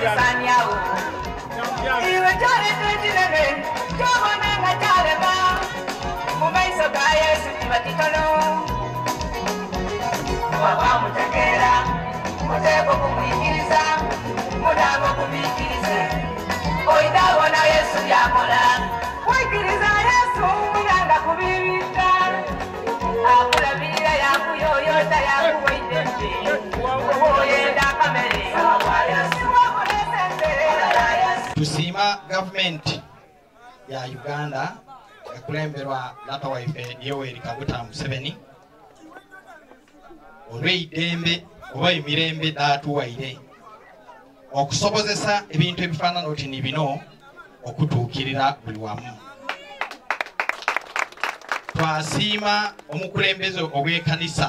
Yeah. Tusiima gavumenti ya uganda ekulemberwa lata waife yoweri kaguta museveni. Olw'eidembe oba emirembe daatuwaire okusobozesa ebintu ebifaanana oti ni bino okutuukirira buli wamu. Twasiima omukulembeze obw'ekkanisa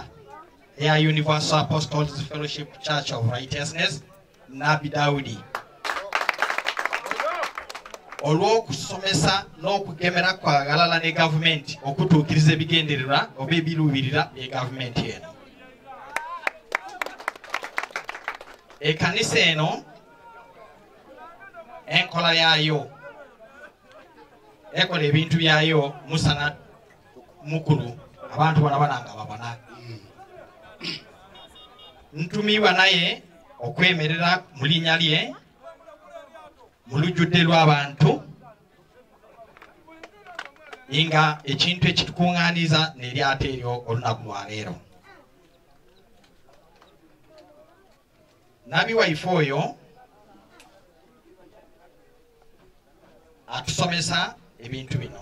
eya universal apostles fellowship church of righteousness nabi dawudi olw'okusomesa n'okugemera kwagalala ne gavumenti okutuukiriza ebigendererwa oba ebiruubirira bye gavumenti eno. Ekkanisa eno enkola yaayo ekola ebintu byayo musana mukulu abantu bona bana nga babona. Ntumibwa naye okwemerera mu linnya lye mu lujjudde lw'abantu nga ekintu ekitukuŋŋaaniza neryate eryo olunaku lwaleero nabi waife oyo atusomesa ebintu bino.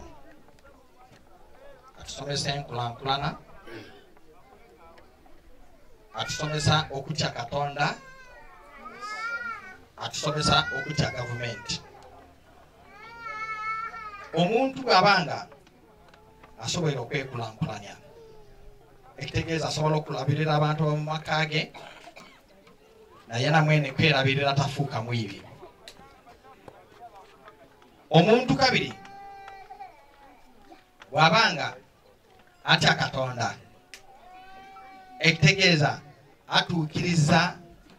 Atusomesa enkulankulana atusomesa okutya katonda atusomesa okutya gavumenti. Omuntu bw'abanga asobola okwekulankulanya ekitegeeza asobola okulabirira abantu mu maka ge naye namwene kwerabirira tafuuka mwibi. Omuntu kabiri bw'abanga atya katonda ekitegeeza atuukiriza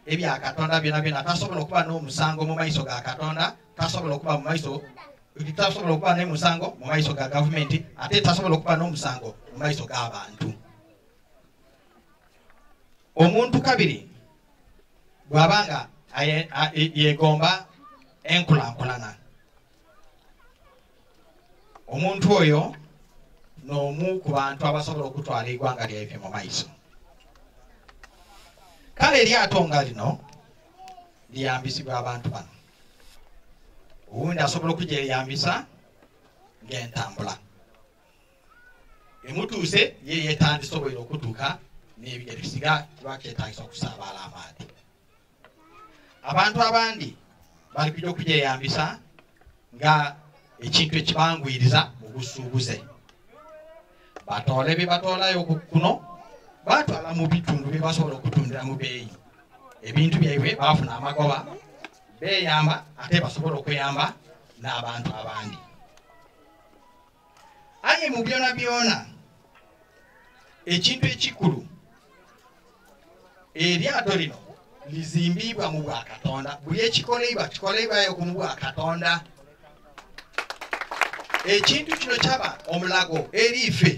ebya katonda byona byona tasobola okuba n'omusango mu maiso ga katonda tasobola okuba mu maiso tasobola okuba n'omusango mu maiso ga gavumenti ate tasobola okuba n'omusango mu maiso g'abantu omuntu kabiri bw'abanga e- yegomba enkulankulana. Omuntu oyo n'omu ku bantu abasobola okutwala eggwanga lyaife mu maiso kale eryato nga lino liyambisibwa abantu bano. Owundi asobola okugyeyambisa ng'entambula. Emutuuse ye yetandisoboire okutuuka n'ebigere siga kiba kyetagisa okusaabaala amaadhi. Abantu abandi bali kujja okugyeyambisa nga ekintu ekibangwiriza mu busuubuze batoole bye batoolayo ku- kuno batwala mu bitundu bye basobola okutundira mu beeyi ebintu byaibwe bafuna amagoba. Beyamba ate basobola okuyamba n'abantu abandi. Aye mu byona byona ekintu ekikulu eryato lino lizimbibwa mu bwakatonda buli ekikoleibwa kikoleibwayo ku mu bwakatonda ekintu kino kyaba omulago eri ife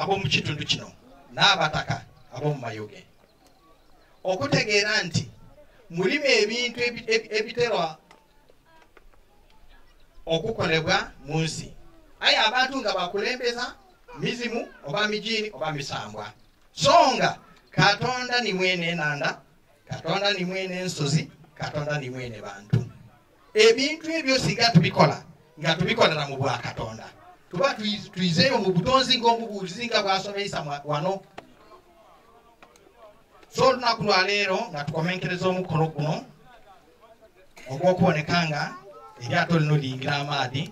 ab'omu kitundu kino n'abataka ab'omu mayoge okutegeera nti mulimu ebintu ebi- ebi- ebiterwa okukolebwa mu nsi. Aye abantu nga bakulembeza mizimu oba mijiini oba misambwa. So nga katonda ni mwene enanda katonda ni mwene ensozi katonda ni mwene bantu. Ebintu ebyo singa tubikola nga tubikolera mu bwakatonda tuba twizeeyo mu butonzi ng'omubuulizi nga bwasomeisa mwa- wano. So olunaku lwaleero nga tukomenkereza omukolo guno ogw'okuboneka nga eryato lino liyingira amaadhi.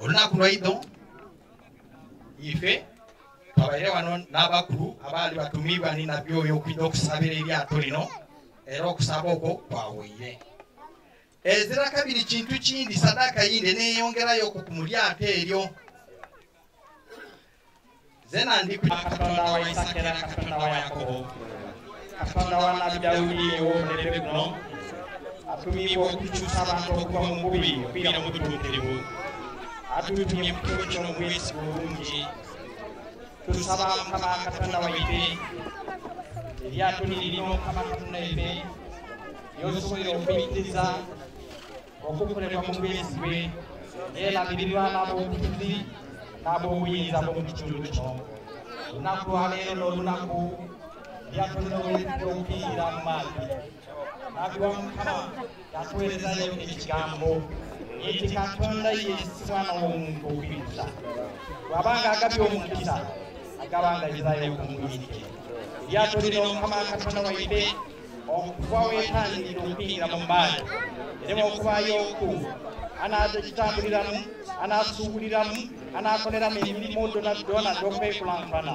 Olunaku lwaido ife twabaire wano n'abakulu abaali batumibwa ni nabbi oyo okujja okusabira eryato lino era okusaba okwo kwaweire ezira kabiri kintu kindi sadaka yinde neyongerayo ku mu lyato eryo. Zena ndi ku katonda wa isaka era katonda wa yakobo. Katonda wa nabi dawudi ow'obulembe buno atumibwa okukyusa abantu okuva mu bubi okuyira mu butuukirivu. Atutumye mu kituo kino obwesi bulungi tusaba mukama katonda waife eryato lirina omukama katonda waife lyosobola okuyitiriza okukolebwa mu bwesibwe neerabirirwa n'ab'obufuzi n'ab'obuyinza bw'omu kitundu kino olunaku lwaleero n'olunaku lyato lino werijja okuyingira mu maati nabiwa mukama yatuweerezayo ekigambo eti katonda yesimwana w'omuntu okuyinza bw'abanga agabye omukisa agabanga izirayo kumuyinike eryato lino mukama katonda waife okuva weetangirira okuyiira mu maanyi era bwokubaayo okulu anaagitambuliramu anaasuubuliramu anaakoleramu emirimu donadonad okwekulankana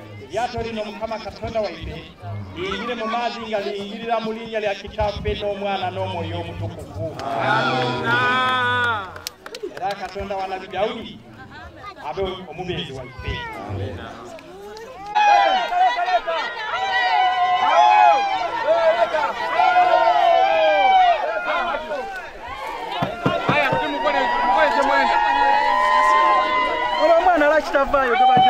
lyato lino mukama katonda waife liyingire mu maazi nga liyingirira mu linnya lya kitaffe n'omwana n'omwoyo omutukuvu. Era katonda wa nabi dawudi abe omubeezi waife Ono omwana lwaki tavaayo tobadde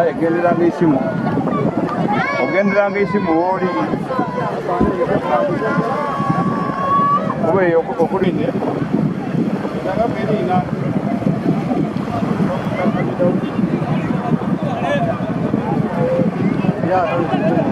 ayegereranga eisimu ogenderanga eisimu wooli kuba eyo okulinye nagaberina Yeah, that was good.